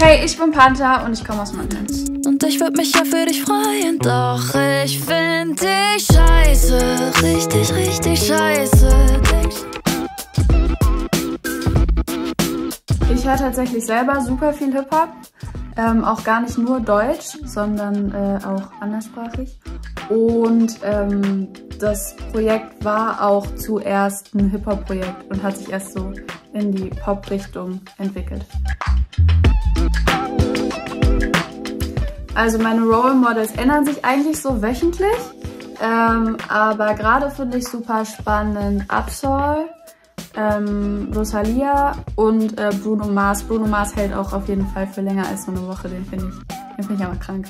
Hey, ich bin Panther und ich komme aus Mannheim. Und ich würde mich ja für dich freuen, doch ich find dich scheiße. Richtig, richtig scheiße. Ich höre tatsächlich selber super viel Hip-Hop. Ähm, auch gar nicht nur Deutsch, sondern äh, auch anderssprachig. Und ähm, das Projekt war auch zuerst ein Hip-Hop-Projekt und hat sich erst so in die Pop-Richtung entwickelt. Also meine Role Models ändern sich eigentlich so wöchentlich. Ähm, aber gerade finde ich super spannend Absol, ähm, Rosalia und äh, Bruno Mars. Bruno Mars hält auch auf jeden Fall für länger als so eine Woche. Den finde ich, den finde ich aber krank.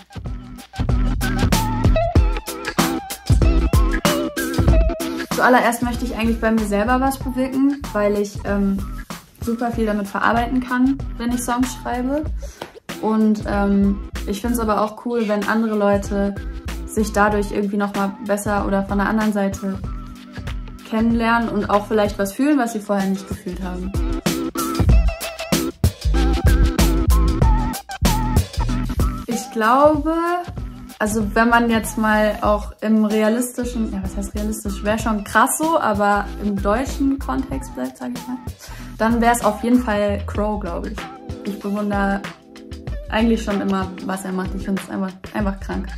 Zuallererst möchte ich eigentlich bei mir selber was bewirken, weil ich ähm, super viel damit verarbeiten kann, wenn ich Songs schreibe. Und ähm, ich finde es aber auch cool, wenn andere Leute sich dadurch irgendwie nochmal besser oder von der anderen Seite kennenlernen und auch vielleicht was fühlen, was sie vorher nicht gefühlt haben. Ich glaube, also wenn man jetzt mal auch im realistischen, ja was heißt realistisch, wäre schon krass so, aber im deutschen Kontext bleibt, sage ich mal, dann wäre es auf jeden Fall Crow, glaube ich. Ich bewundere eigentlich schon immer, was er macht. Ich finde es einfach, einfach krank.